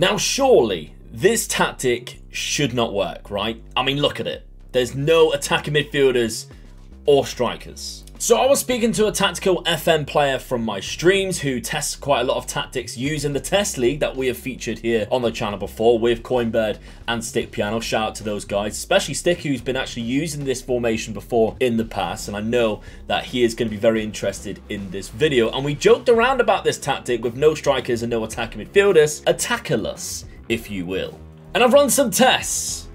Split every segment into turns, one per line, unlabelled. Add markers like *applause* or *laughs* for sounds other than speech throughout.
Now surely, this tactic should not work, right? I mean, look at it. There's no attacking midfielders or strikers. So I was speaking to a tactical FM player from my streams who tests quite a lot of tactics using the test league that we have featured here on the channel before with Coinbird and Stick Piano. Shout out to those guys, especially Stick who's been actually using this formation before in the past and I know that he is going to be very interested in this video. And we joked around about this tactic with no strikers and no attacking midfielders, attackerless if you will. And I've run some tests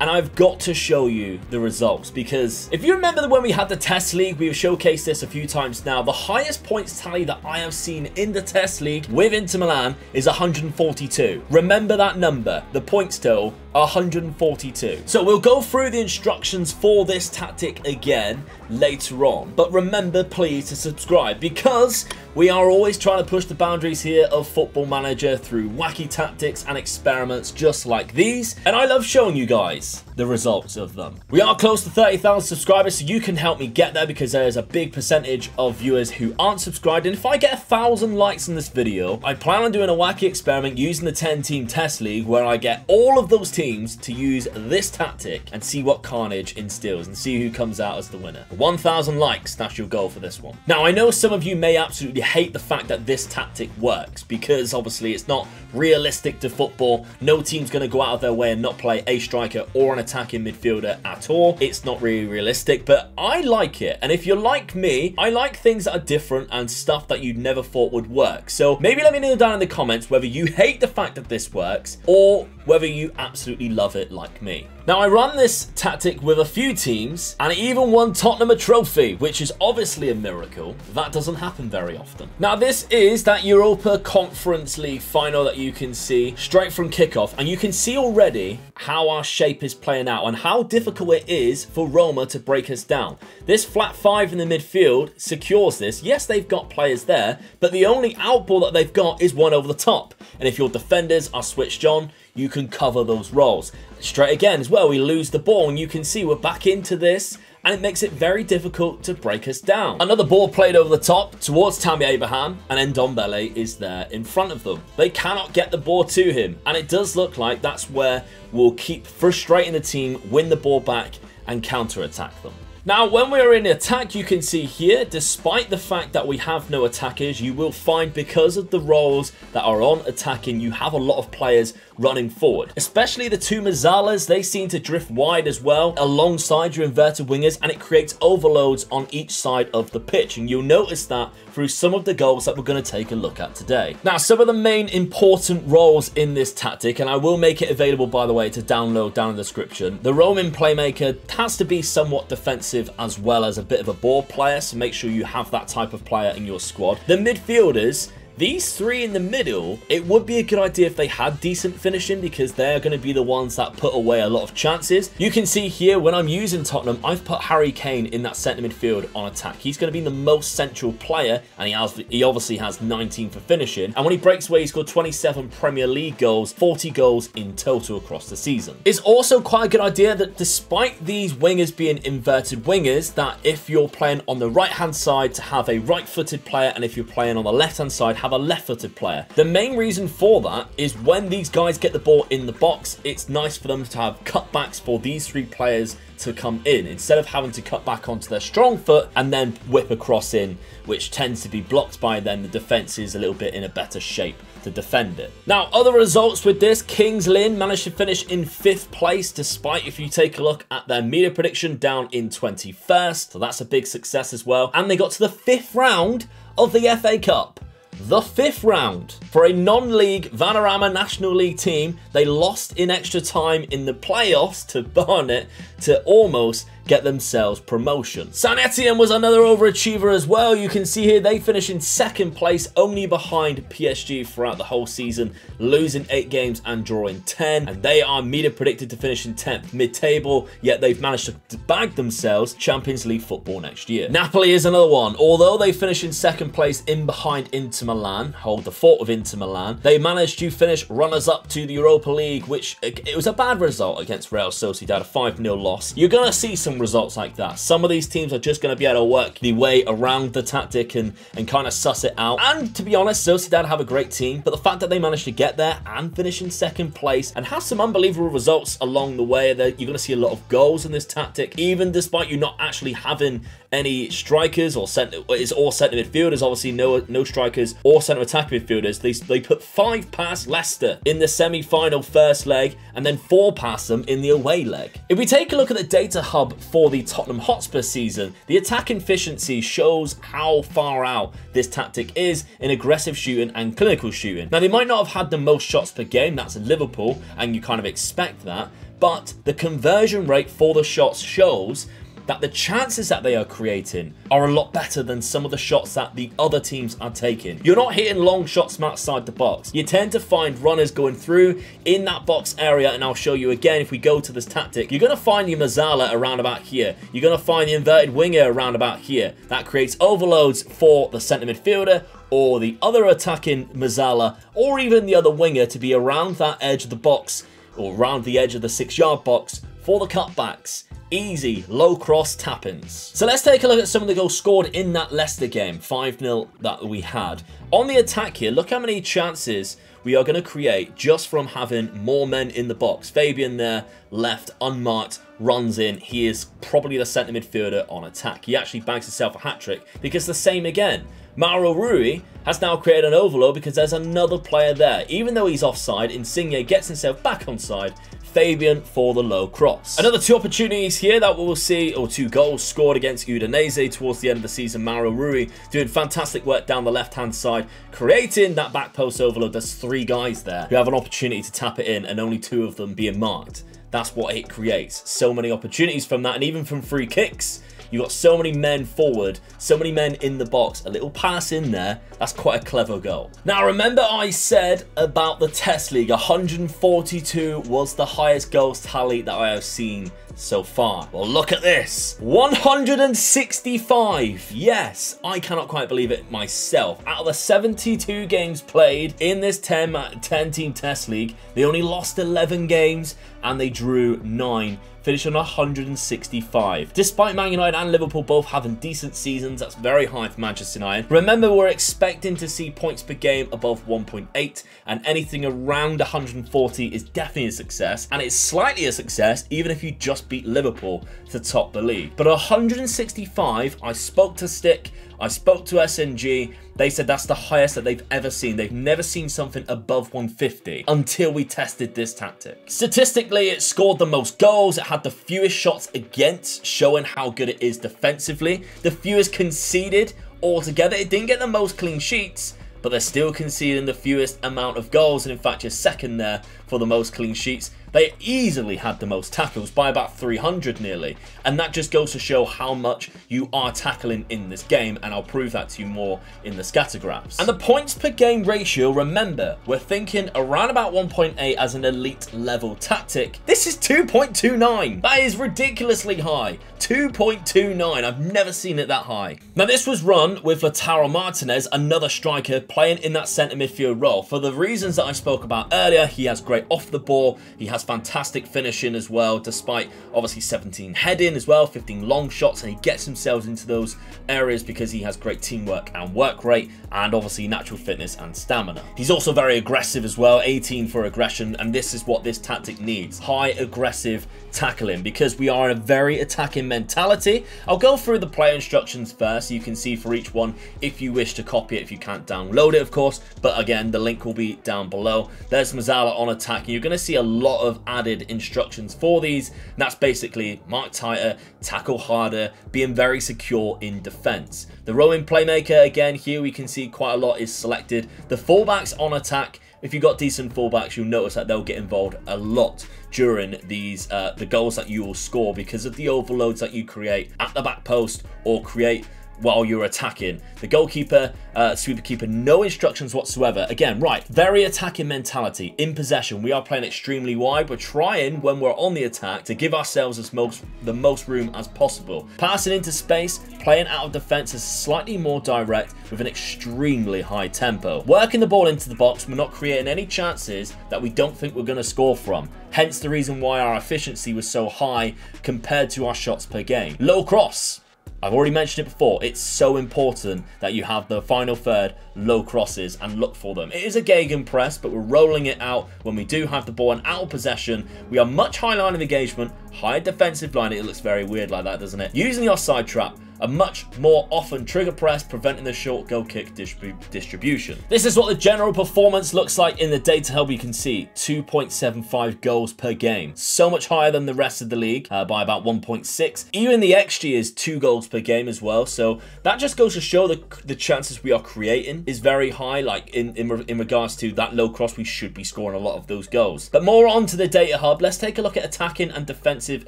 and I've got to show you the results because if you remember when we had the test league, we've showcased this a few times now, the highest points tally that I have seen in the test league with Inter Milan is 142. Remember that number, the points total 142. So we'll go through the instructions for this tactic again later on. But remember please to subscribe because we are always trying to push the boundaries here of Football Manager through wacky tactics and experiments just like these. And I love showing you guys the results of them. We are close to 30,000 subscribers so you can help me get there because there is a big percentage of viewers who aren't subscribed. And if I get a thousand likes in this video, I plan on doing a wacky experiment using the 10 team test league where I get all of those teams teams to use this tactic and see what carnage instills and see who comes out as the winner. 1,000 likes, that's your goal for this one. Now, I know some of you may absolutely hate the fact that this tactic works because obviously it's not realistic to football. No team's going to go out of their way and not play a striker or an attacking midfielder at all. It's not really realistic, but I like it. And if you're like me, I like things that are different and stuff that you never thought would work. So maybe let me know down in the comments whether you hate the fact that this works or whether you absolutely love it like me. Now, I run this tactic with a few teams, and even won Tottenham a trophy, which is obviously a miracle. That doesn't happen very often. Now, this is that Europa Conference League final that you can see straight from kickoff, and you can see already how our shape is playing out and how difficult it is for Roma to break us down. This flat five in the midfield secures this. Yes, they've got players there, but the only outball that they've got is one over the top. And if your defenders are switched on, you can cover those roles. Straight again as well, we lose the ball and you can see we're back into this and it makes it very difficult to break us down. Another ball played over the top towards Tammy Abraham and Ndombele is there in front of them. They cannot get the ball to him and it does look like that's where we'll keep frustrating the team, win the ball back and counter-attack them. Now, when we're in attack, you can see here, despite the fact that we have no attackers, you will find because of the roles that are on attacking, you have a lot of players running forward. Especially the two Mezzalas, they seem to drift wide as well alongside your inverted wingers and it creates overloads on each side of the pitch. And you'll notice that through some of the goals that we're going to take a look at today. Now, some of the main important roles in this tactic, and I will make it available, by the way, to download down in the description. The roaming playmaker has to be somewhat defensive as well as a bit of a ball player, so make sure you have that type of player in your squad. The midfielders, these three in the middle, it would be a good idea if they had decent finishing because they're going to be the ones that put away a lot of chances. You can see here when I'm using Tottenham, I've put Harry Kane in that centre midfield on attack. He's going to be the most central player and he, has, he obviously has 19 for finishing. And when he breaks away, he scored 27 Premier League goals, 40 goals in total across the season. It's also quite a good idea that despite these wingers being inverted wingers, that if you're playing on the right-hand side to have a right-footed player and if you're playing on the left-hand side, have a left-footed player. The main reason for that is when these guys get the ball in the box, it's nice for them to have cutbacks for these three players to come in instead of having to cut back onto their strong foot and then whip across in which tends to be blocked by then the defense is a little bit in a better shape to defend it. Now, other results with this, Kings Lynn managed to finish in 5th place, despite if you take a look at their media prediction down in 21st. So that's a big success as well. And they got to the 5th round of the FA Cup the fifth round. For a non-league Vanarama National League team, they lost in extra time in the playoffs to Barnet to almost get themselves promotion. Saint Etienne was another overachiever as well. You can see here they finish in second place, only behind PSG throughout the whole season, losing 8 games and drawing 10. And they are media predicted to finish in 10th mid-table, yet they've managed to bag themselves Champions League football next year. Napoli is another one. Although they finish in second place in behind Inter Milan, hold the fort of Inter Milan, they managed to finish runners-up to the Europa League, which it was a bad result against Real Sociedad, a 5-0 loss. You're going to see some some results like that. Some of these teams are just going to be able to work the way around the tactic and, and kind of suss it out. And to be honest, Sociedad have a great team, but the fact that they managed to get there and finish in second place and have some unbelievable results along the way, that you're going to see a lot of goals in this tactic, even despite you not actually having any strikers or center, it's all centre midfielders, obviously no no strikers or centre attack midfielders. They, they put five past Leicester in the semi-final first leg and then four past them in the away leg. If we take a look at the data hub for the Tottenham Hotspur season, the attack efficiency shows how far out this tactic is in aggressive shooting and clinical shooting. Now, they might not have had the most shots per game, that's Liverpool, and you kind of expect that, but the conversion rate for the shots shows that the chances that they are creating are a lot better than some of the shots that the other teams are taking. You're not hitting long shots from outside the box. You tend to find runners going through in that box area, and I'll show you again if we go to this tactic. You're going to find your Mezzala around about here. You're going to find the inverted winger around about here. That creates overloads for the centre midfielder or the other attacking Mezzala or even the other winger to be around that edge of the box or around the edge of the six yard box for the cutbacks easy low cross tap-ins. So let's take a look at some of the goals scored in that Leicester game, 5-0 that we had. On the attack here, look how many chances we are going to create just from having more men in the box. Fabian there, left, unmarked, runs in. He is probably the centre midfielder on attack. He actually bags himself a hat-trick because the same again. Mário Rui has now created an overload because there's another player there. Even though he's offside, Insigne gets himself back onside Fabian for the low cross. Another two opportunities here that we'll see, or two goals scored against Udinese towards the end of the season. Mário Rui doing fantastic work down the left-hand side, creating that back post overload. There's three guys there who have an opportunity to tap it in and only two of them being marked. That's what it creates. So many opportunities from that and even from free kicks. You've got so many men forward, so many men in the box. A little pass in there, that's quite a clever goal. Now, remember I said about the Test League, 142 was the highest goals tally that I have seen so far. Well, look at this. 165. Yes, I cannot quite believe it myself. Out of the 72 games played in this 10, 10 team test league, they only lost 11 games and they drew 9 finished on 165. Despite Man United and Liverpool both having decent seasons, that's very high for Manchester United. Remember, we're expecting to see points per game above 1.8, and anything around 140 is definitely a success, and it's slightly a success even if you just beat Liverpool to top the league. But 165, I spoke to Stick, I spoke to SNG, they said that's the highest that they've ever seen. They've never seen something above 150 until we tested this tactic. Statistically, it scored the most goals. It had the fewest shots against, showing how good it is defensively. The fewest conceded altogether. It didn't get the most clean sheets, but they're still conceding the fewest amount of goals. And in fact, you're second there for the most clean sheets. They easily had the most tackles by about 300 nearly. And that just goes to show how much you are tackling in this game. And I'll prove that to you more in the scatter graphs. And the points per game ratio, remember, we're thinking around about 1.8 as an elite level tactic. This is 2.29. That is ridiculously high. 2.29. I've never seen it that high. Now, this was run with Lautaro Martinez, another striker, playing in that centre midfield role. For the reasons that I spoke about earlier, he has great off the ball. He has fantastic finishing as well, despite obviously 17 heading as well, 15 long shots, and he gets himself into those areas because he has great teamwork and work rate, and obviously natural fitness and stamina. He's also very aggressive as well, 18 for aggression, and this is what this tactic needs. High aggressive tackling, because we are a very attacking mentality. I'll go through the player instructions first, so you can see for each one if you wish to copy it, if you can't download it, of course, but again, the link will be down below. There's Mezzala on attack, and you're going to see a lot of added instructions for these. That's basically mark tighter, tackle harder, being very secure in defense. The roaming playmaker, again, here we can see quite a lot is selected. The fullbacks on attack, if you've got decent fullbacks, you'll notice that they'll get involved a lot during these uh, the goals that you will score because of the overloads that you create at the back post or create while you're attacking. The goalkeeper, uh, sweeper keeper, no instructions whatsoever. Again, right, very attacking mentality. In possession, we are playing extremely wide. We're trying, when we're on the attack, to give ourselves as most the most room as possible. Passing into space, playing out of defense is slightly more direct with an extremely high tempo. Working the ball into the box, we're not creating any chances that we don't think we're going to score from. Hence the reason why our efficiency was so high compared to our shots per game. Low cross. I've already mentioned it before, it's so important that you have the final third low crosses and look for them. It is a Gegenpress, but we're rolling it out when we do have the ball and out of possession. We are much high line of engagement, high defensive line. It looks very weird like that, doesn't it? Using the side trap, a much more often trigger press, preventing the short goal kick distribu distribution. This is what the general performance looks like in the data hub. You can see 2.75 goals per game. So much higher than the rest of the league uh, by about 1.6. Even the XG is two goals per game as well. So that just goes to show the, the chances we are creating is very high. Like in, in, in regards to that low cross, we should be scoring a lot of those goals. But more on to the data hub. Let's take a look at attacking and defensive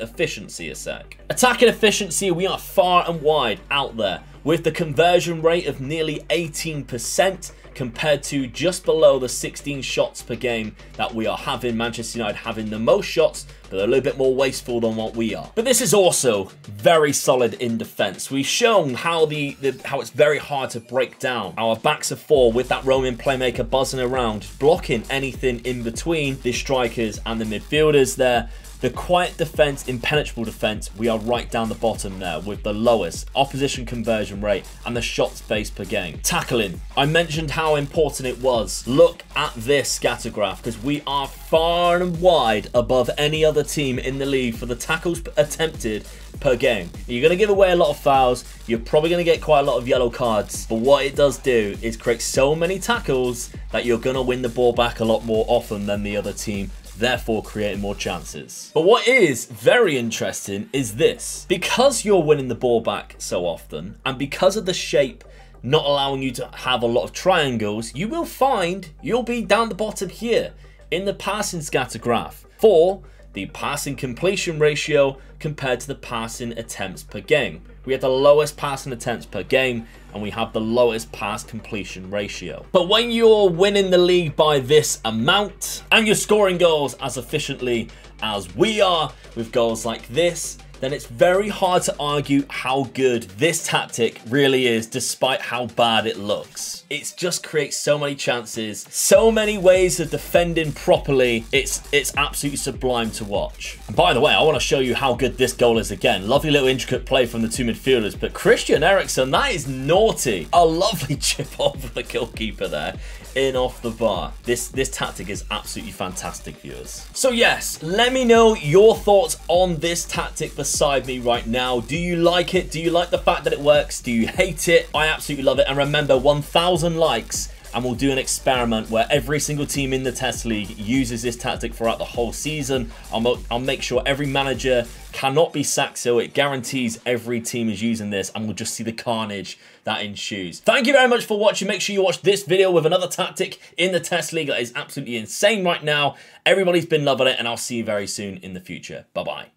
efficiency a sec. Attacking efficiency, we are far and wide wide out there with the conversion rate of nearly 18% compared to just below the 16 shots per game that we are having. Manchester United having the most shots, but they're a little bit more wasteful than what we are. But this is also very solid in defence. We've shown how the, the, how it's very hard to break down our backs of four with that roaming playmaker buzzing around, blocking anything in between the strikers and the midfielders there. The quiet defense, impenetrable defense, we are right down the bottom there with the lowest opposition conversion rate and the shots faced per game. Tackling, I mentioned how important it was. Look at this scatter graph because we are far and wide above any other team in the league for the tackles attempted per game. You're going to give away a lot of fouls. You're probably going to get quite a lot of yellow cards. But what it does do is create so many tackles that you're going to win the ball back a lot more often than the other team therefore creating more chances. But what is very interesting is this. Because you're winning the ball back so often, and because of the shape not allowing you to have a lot of triangles, you will find you'll be down the bottom here in the passing scatter graph for the passing completion ratio compared to the passing attempts per game. We have the lowest passing attempts per game and we have the lowest pass completion ratio. But when you're winning the league by this amount and you're scoring goals as efficiently as we are with goals like this, then it's very hard to argue how good this tactic really is despite how bad it looks. It just creates so many chances, so many ways of defending properly. It's it's absolutely sublime to watch. And by the way, I want to show you how good this goal is again. Lovely little intricate play from the two midfielders, but Christian Eriksen, that is naughty. A lovely *laughs* chip over the goalkeeper there in off the bar. This, this tactic is absolutely fantastic, viewers. So yes, let me know your thoughts on this tactic beside me right now. Do you like it? Do you like the fact that it works? Do you hate it? I absolutely love it. And remember, 1,000 likes and we'll do an experiment where every single team in the test league uses this tactic throughout the whole season. I'll, I'll make sure every manager cannot be sacked, so it guarantees every team is using this, and we'll just see the carnage that ensues. Thank you very much for watching. Make sure you watch this video with another tactic in the test league that is absolutely insane right now. Everybody's been loving it, and I'll see you very soon in the future. Bye-bye.